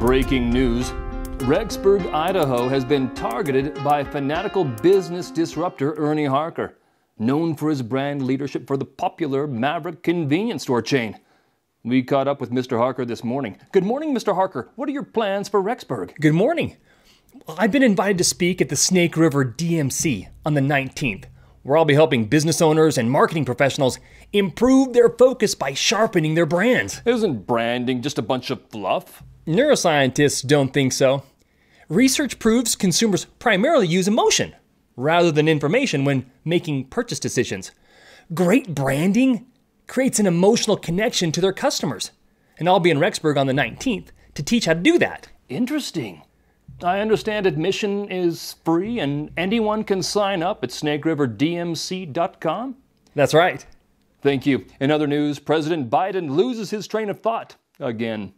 Breaking news Rexburg, Idaho has been targeted by fanatical business disruptor Ernie Harker, known for his brand leadership for the popular Maverik convenience store chain. We caught up with Mr. Harker this morning. Good morning, Mr. Harker. What are your plans for Rexburg? Good morning. I've been invited to speak at the Snake River DMC on the 19th, where I'll be helping business owners and marketing professionals improve their focus by sharpening their brands. Isn't branding just a bunch of fluff? Neuroscientists don't think so. Research proves consumers primarily use emotion rather than information when making purchase decisions. Great branding creates an emotional connection to their customers. And I'll be in Rexburg on the 19th to teach how to do that. Interesting. I understand admission is free and anyone can sign up at snakeriverdmc.com. That's right. Thank you. In other news, President Biden loses his train of thought again.